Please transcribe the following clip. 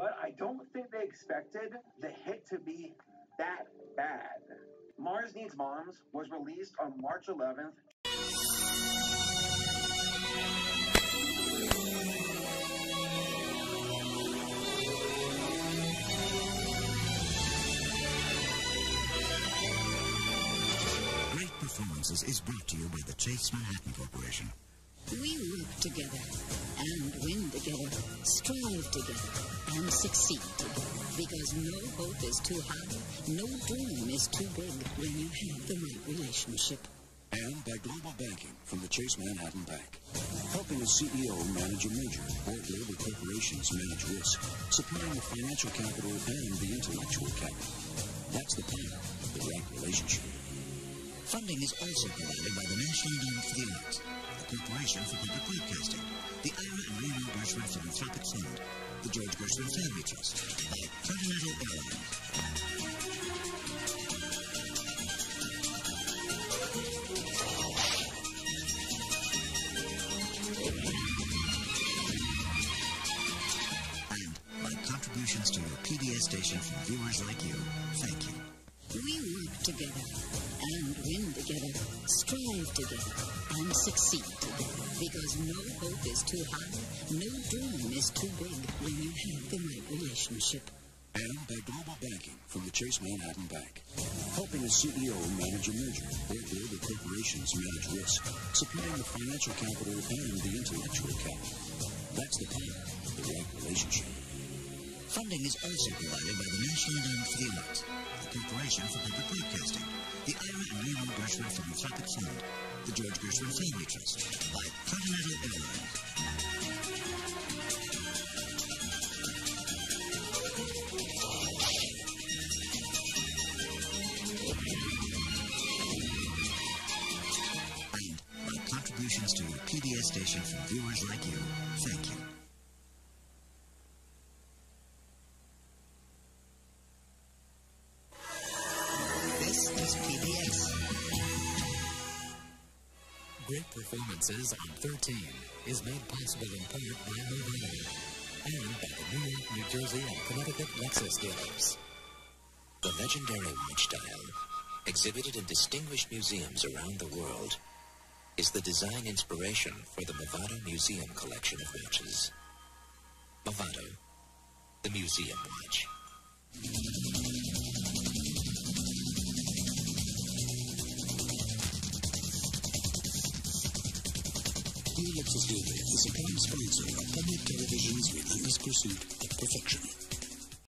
but I don't think they expected the hit to be that bad. Mars Needs Moms was released on March 11th. Great Performances is brought to you by the Chase Manhattan Corporation. We work together and win together, strive together and succeed together. Because no hope is too high, no dream is too big when you have the right relationship. And by Global Banking from the Chase Manhattan Bank. Helping a CEO manage a major, or global corporations manage risk. Supplying the financial capital and the intellectual capital. That's the of the right relationship. Funding is also provided by the National Endowment for the Arts, the Corporation for Public Broadcasting, the Gershwin Philanthropic Fund, the George Gershwin Family Trust, Continental Airlines. And by contributions to your PBS station from viewers like you, thank you. We work together and win together, strive together and succeed together. Because no hope is too high, no dream is too big when you have the right relationship. And by Global Banking from the Chase Manhattan Bank. Helping a CEO manage a merger or global corporations manage risk. Supplying the financial capital and the intellectual capital. That's the power of the right relationship. Funding is also provided by the National Endowment for the Arts, the Corporation for Public Broadcasting, the Ira and Leonore Gershwin Philanthropic Fund, the George Gershwin Family Trust, by Continental Airlines. and by contributions to PBS station from viewers like you. Thank you. Great performances on 13 is made possible in part by Movado and by the New York, New Jersey, and Connecticut Lexus dealers. The legendary watch dial, exhibited in distinguished museums around the world, is the design inspiration for the Movado Museum collection of watches. Movado, the museum watch. New Lexus is a proud sponsor of public television's relentless pursuit of perfection.